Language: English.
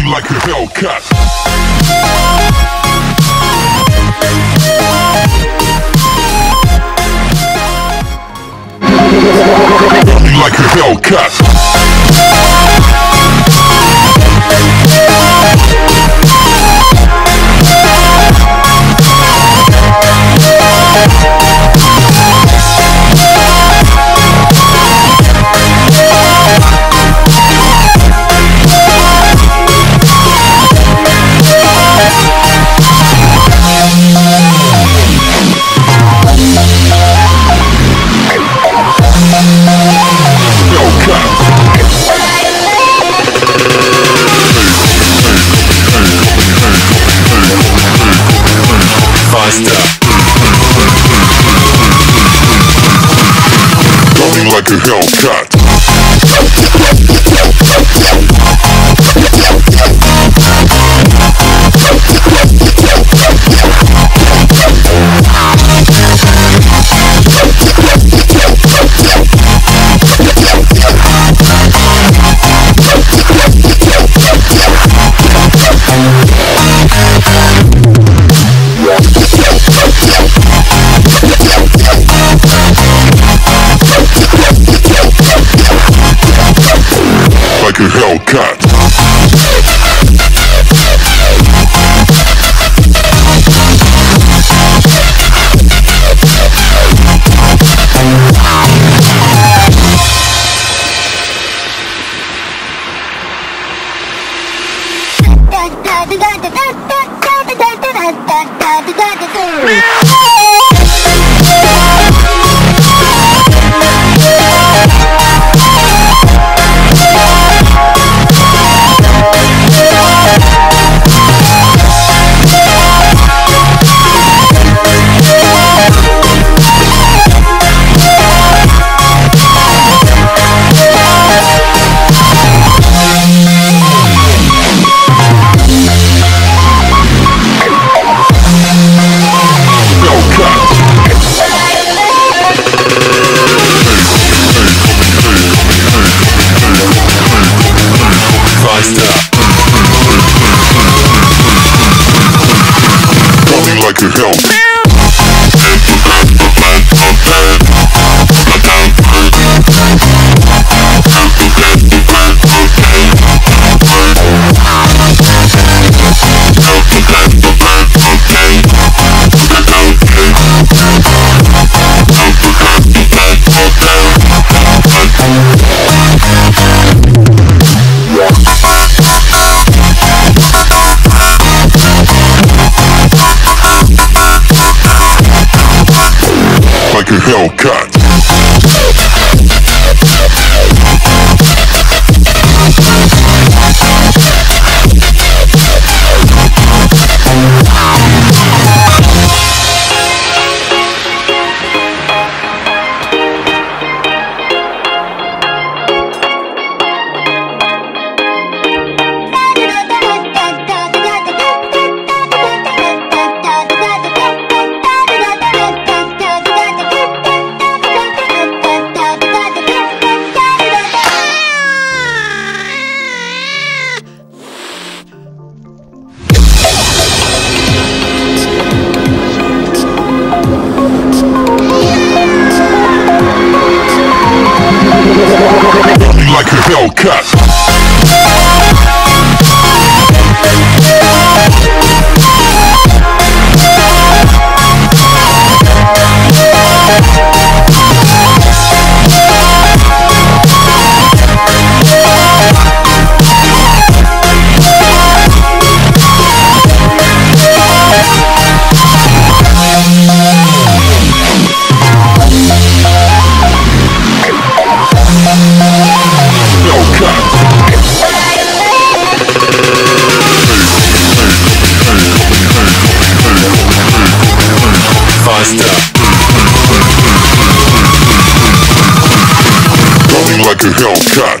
Coming like a Hellcat. Like a Hellcat. Hellcat. Like a Hellcat. Coming Hellcat. Like Coming like a Hellcat.